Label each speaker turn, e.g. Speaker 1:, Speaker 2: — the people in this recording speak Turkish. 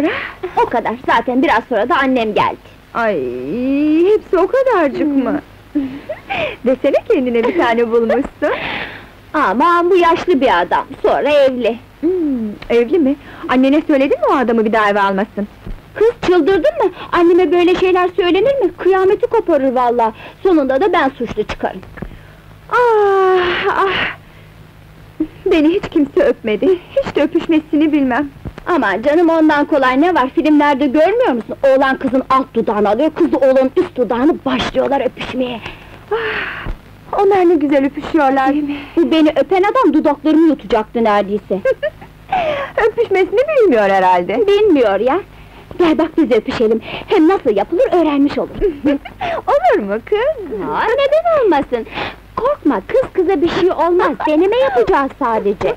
Speaker 1: Sonra?
Speaker 2: O kadar, zaten biraz sonra da annem geldi.
Speaker 1: Ay, hepsi o kadarcık mı? Desene kendine bir tane bulmuşsun.
Speaker 2: Aman bu yaşlı bir adam, sonra evli.
Speaker 1: Hmm, evli mi? Annene söyledin mi o adamı bir daha eve almasın?
Speaker 2: Kız çıldırdın mı? Anneme böyle şeyler söylenir mi? Kıyameti koparır vallahi. Sonunda da ben suçlu çıkarım.
Speaker 1: Ah, ah! Beni hiç kimse öpmedi, hiç de öpüşmesini bilmem.
Speaker 2: Aman canım ondan kolay ne var? Filmlerde görmüyor musun? Oğlan kızın alt dudağını alıyor, kız da oğlanın üst dudağını başlıyorlar öpüşmeye.
Speaker 1: Onlar ne güzel öpüşüyorlar.
Speaker 2: Bu beni öpen adam dudaklarımı yutacaktı neredeyse.
Speaker 1: Öpüşmesini bilmiyor herhalde.
Speaker 2: Bilmiyor ya. Gel bak biz öpüşelim. Hem nasıl yapılır öğrenmiş olur.
Speaker 1: Olur mu kız?
Speaker 2: Aa, neden olmasın? Korkma, kız kıza bir şey olmaz. Deneme yapacağız sadece.